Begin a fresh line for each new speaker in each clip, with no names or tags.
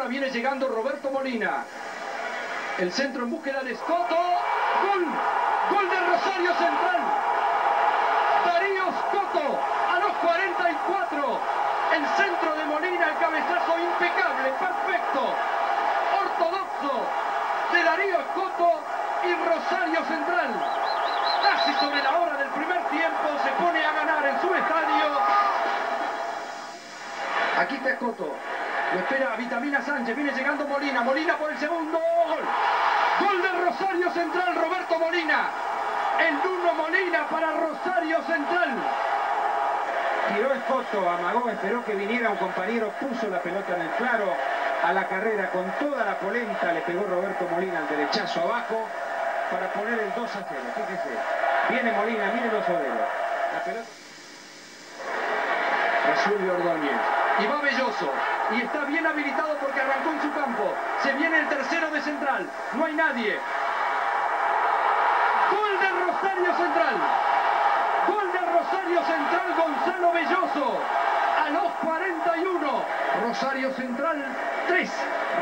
ahora viene llegando Roberto Molina. El centro en búsqueda de Scotto. ¡Gol! ¡Gol de Rosario Central! Darío Scotto a los 44. El centro de Molina, el cabezazo impecable, perfecto, ortodoxo de Darío Scotto y Rosario Central. Casi sobre la hora del primer tiempo se pone a ganar en su estadio. Aquí está Scotto. Lo espera Vitamina Sánchez. Viene llegando Molina. Molina por el segundo gol. Gol de Rosario Central, Roberto Molina. El uno Molina para Rosario Central.
Tiró Escoto, amagó, esperó que viniera un compañero, puso la pelota en el claro a la carrera con toda la polenta, le pegó Roberto Molina al derechazo abajo para poner el 2 a 0. Fíjese, viene Molina, mire los soderos. La pelota...
Resuelve Ordóñez. Y va Belloso. Y está bien habilitado porque arrancó en su campo. Se viene el tercero de central. No hay nadie. Gol de Rosario Central. Gol de Rosario Central Gonzalo Belloso. A los 41. Rosario Central 3.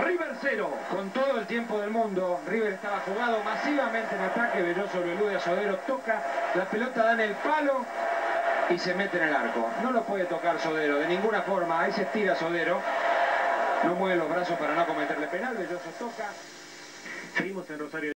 River 0.
Con todo el tiempo del mundo, River estaba jugado masivamente en ataque, Belloso lo elude a Sodero, toca, la pelota da en el palo y se mete en el arco. No lo puede tocar Sodero, de ninguna forma, ahí se estira Sodero, no mueve los brazos para no cometerle penal, Belloso toca.
Seguimos en Rosario.